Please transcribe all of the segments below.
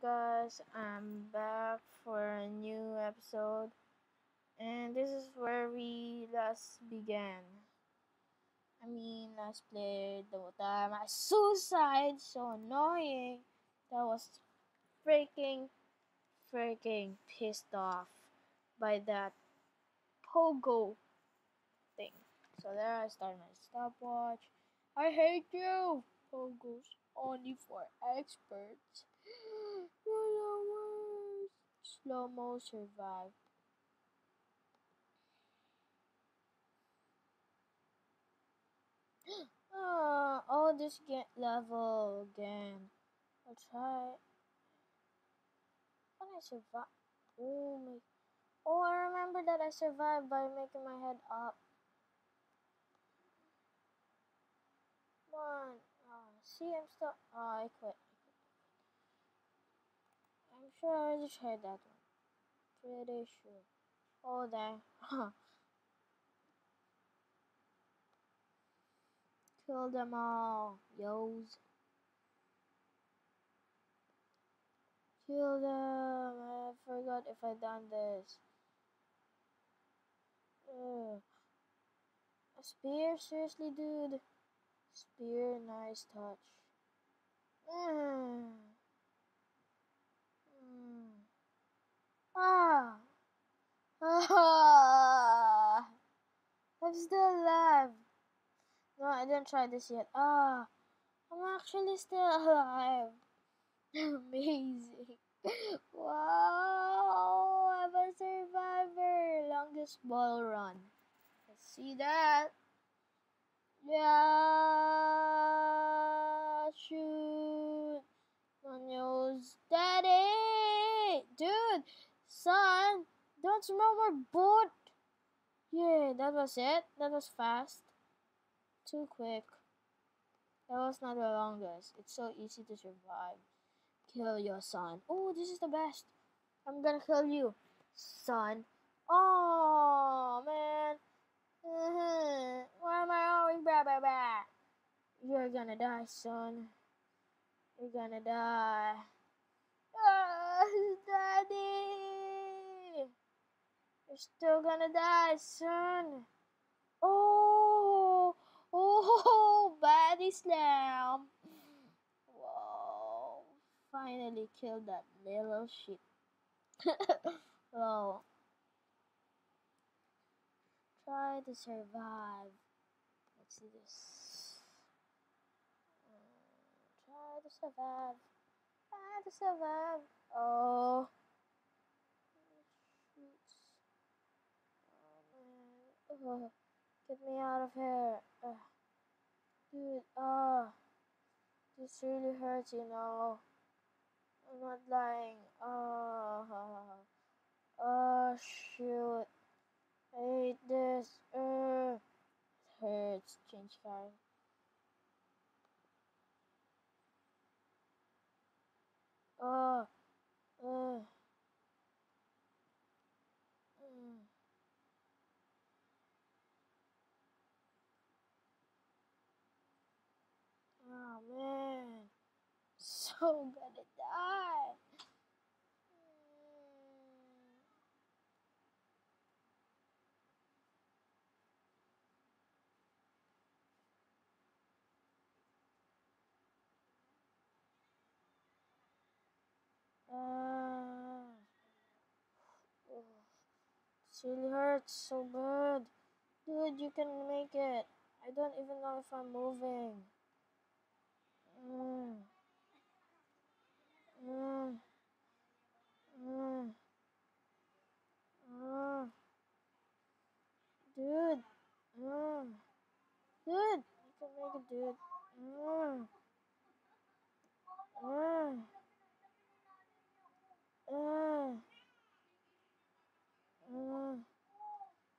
Guys, I'm back for a new episode and this is where we last began. I mean last played the time I suicide so annoying. That was freaking freaking pissed off by that pogo thing. So there I start my stopwatch. I hate you! Pogos only for experts. Slow mo survived. Ah, oh, this get level again. I'll try. Can I survive? Oh my. Oh, I remember that I survived by making my head up. Come on. Oh, see, I'm still. Oh, I quit. Sure I already tried that one. Pretty sure. Oh, there. Kill them all, yos. Kill them. I forgot if I done this. Ugh. A spear? Seriously, dude? Spear, nice touch. Mm. Ah. ah. I'm still alive. No, I didn't try this yet. Ah. I'm actually still alive. Amazing. Wow. I'm a survivor. Longest ball run. Let's see that. Yeah, shoot. Manyo's daddy. Dude, son, don't smell my boat. Yeah, that was it. That was fast. Too quick. That was not the longest. It's so easy to survive. Kill your son. Oh, this is the best. I'm gonna kill you, son. Oh, man. Why am I always blah blah blah? You're gonna die, son. You're gonna die. Ah, Daddy! You're still gonna die, son. Oh, oh, body slam. Whoa! Finally killed that little shit. Whoa try to survive. Let's see this. Try to survive. Try to survive. Oh. Get me out of here. Uh, dude, ah. Uh, this really hurts, you know. I'm not lying. Oh. Oh, shoot. I hate this. Uh, it hurts. Change car. Oh. Uh. Mm. Oh man. So gonna die. It really hurts so bad. Dude, you can make it. I don't even know if I'm moving. Mm. Mm. Mm. Mm. Dude. Mm. Dude, you can make it, dude. Mm. Mm. Mm. Mm.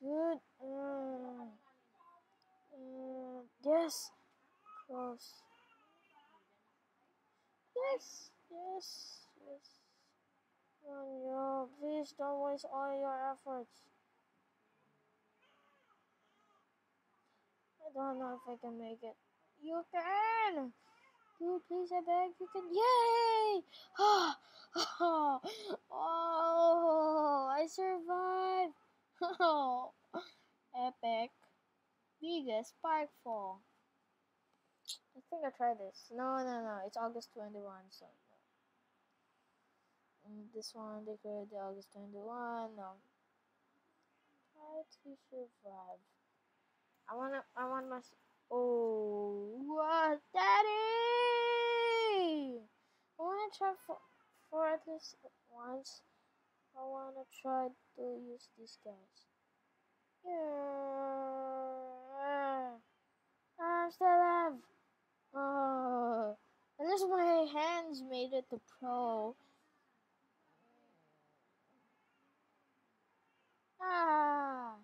Good. Mm. Mm. Yes. Close. Please don't waste all your efforts. I don't know if I can make it. You can! Dude, please, I beg you can. Yay! Oh, oh, oh I survived! Oh, epic. Biggest park fall. I think I tried this. No, no, no. It's August 21, so this one, decorate the August 21. No. Try to survive. I wanna, I want my. Oh, what, Daddy! I wanna try for, for at least once. I wanna try to use these guys. Yeah. I'm still alive. Uh, oh, unless my hands made it to pro. Ah,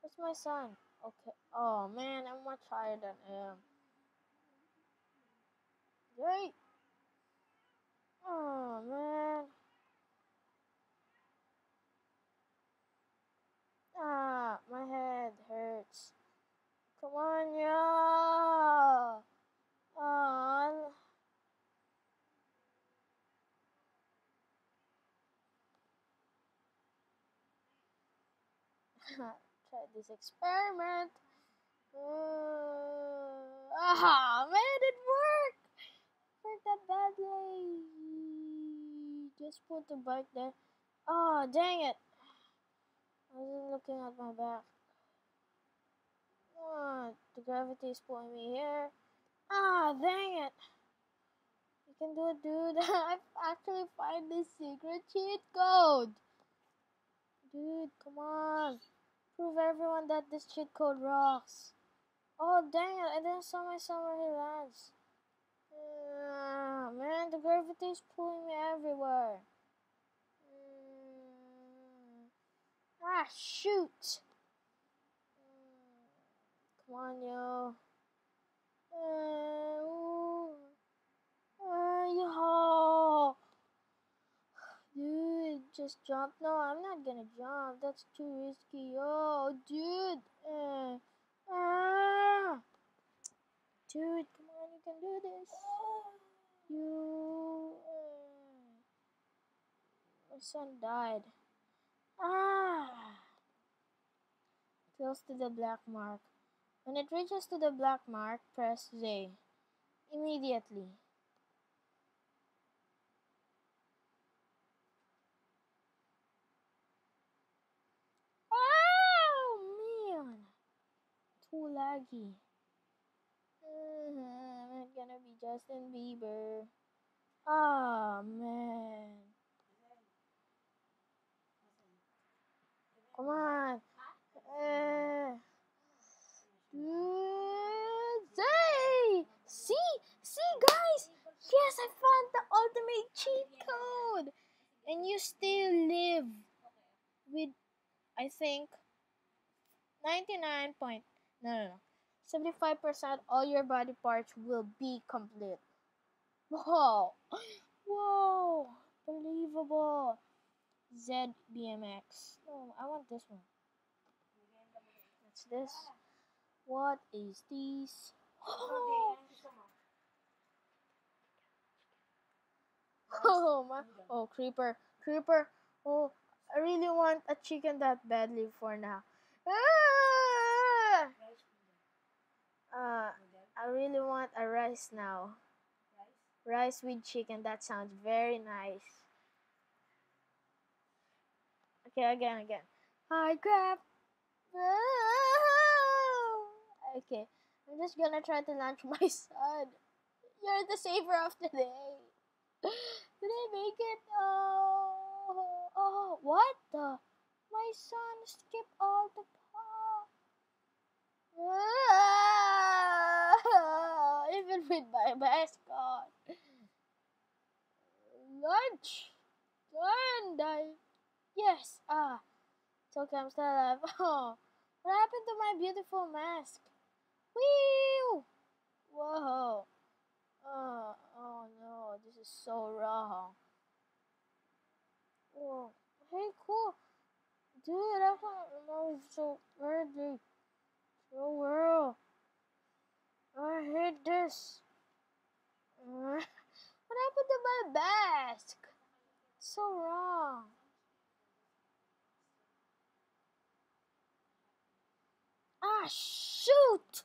where's my son? Okay. Oh man, I'm much higher than him. Great. Oh man. Ah, my head hurts. Come on, y'all. On. Try this experiment. Uh, ah, man, it worked. Worked that badly. Just put the bike there. Oh, dang it. I wasn't looking at my back. Oh, the gravity is pulling me here. Ah, dang it. You can do it, dude. I've actually find the secret cheat code. Dude, come on. Prove everyone that this cheat code rocks. Oh, dang it. I didn't saw myself where he lands. Ah, man, the gravity is pulling me everywhere. Mm. Ah, shoot. Mm. Come on, yo. Uh, ooh. Uh, yo. Dude, just jump. No, I'm not gonna jump. That's too risky. Oh, dude. Uh, ah. Dude, come on, you can do this. You. Uh, my son died. Ah. Close to the black mark. When it reaches to the black mark, press Z. Immediately. Oh man! Too laggy. Uh, I'm gonna be Justin Bieber. Oh man. Come on. Uh! See? See, guys? Yes, I found the ultimate cheat code! And you still live with, I think, 99 point, no, no, no. 75% all your body parts will be complete. Whoa! Whoa! Believable. ZBMX. No, I want this one. What's this? What is this? Oh, oh my! Oh, creeper, creeper! Oh, I really want a chicken that badly for now. Ah! Uh, I really want a rice now. Rice Rice with chicken. That sounds very nice. Okay, again, again. Hi, crap. Okay, I'm just gonna try to launch my son. You're the saver of the day. Did I make it? Oh, oh, what the? My son skipped all the. With my mascot. Lunch. Turn die. Yes. Ah. Okay, I'm still alive. Oh. What happened to my beautiful mask? Whee! Whoa. Oh, oh no, this is so wrong. Whoa. Hey, cool. Dude, I can't move. So well. I hate this. Uh, what happened to my mask? so wrong. Shoot!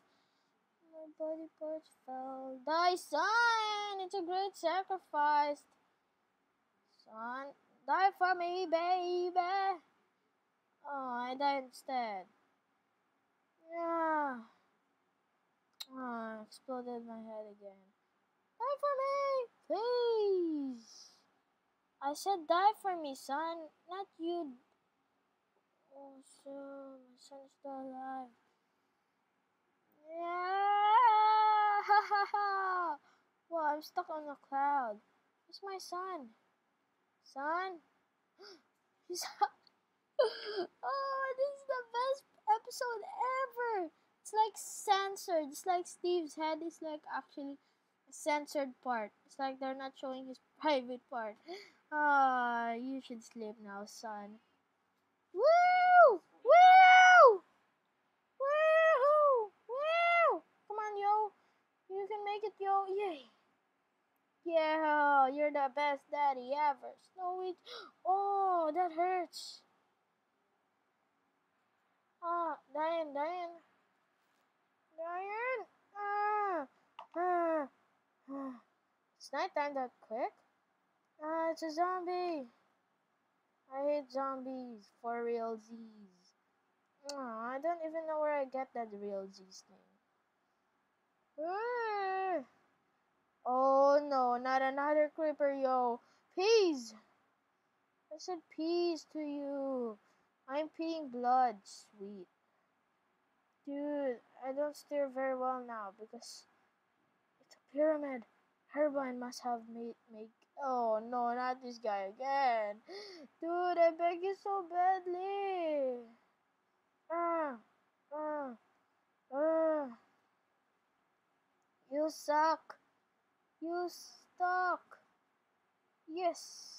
My body parts fell. Die, son! It's a great sacrifice. Son, die for me, baby! Oh, I died instead. Yeah. Oh, exploded my head again. Die for me, please. I said die for me, son, not you. Oh, so my son is still alive. Ha ha ha. I'm stuck on a cloud. Where's my son? Son? He's oh, this is the best episode ever. It's like censored. It's like Steve's head is like actually a censored part. It's like they're not showing his private part. Ah, you should sleep now, son. Woo! Woo! Woo! Woo! Come on, yo. You can make it, yo. Yay. Yeah, you're best daddy ever. Snowy. Oh, that hurts. Ah, Diane, Diane. Diane. Ah. Ah. ah. It's nighttime that quick. Ah, it's a zombie. I hate zombies for real Z's. Oh, I don't even know where I get that real Z's name. Ah. Oh no, not another creeper, yo. Peace. I said peace to you. I'm peeing blood, sweet. Dude, I don't steer very well now because it's a pyramid. Herobrine must have made make Oh no, not this guy again. Dude, I beg you so badly. Ah, ah, ah. You suck. You stuck. Yes.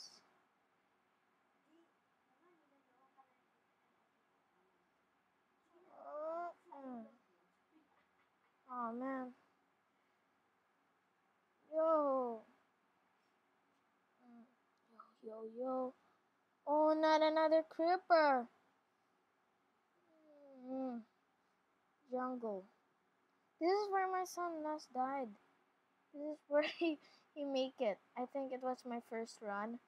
Oh man. Yo. Yo, yo, yo. Oh, not another creeper. Mm. Jungle. This is where my son last died. This is where he, he make it. I think it was my first run.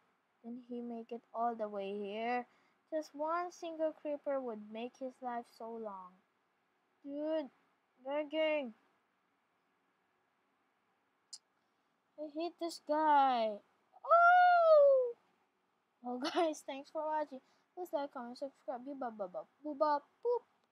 Then he make it all the way here. Just one single creeper would make his life so long. Dude, begging. I hate this guy. Oh! Well, guys, thanks for watching. Please like, comment, subscribe. Boop, boop, boop, boop, boop.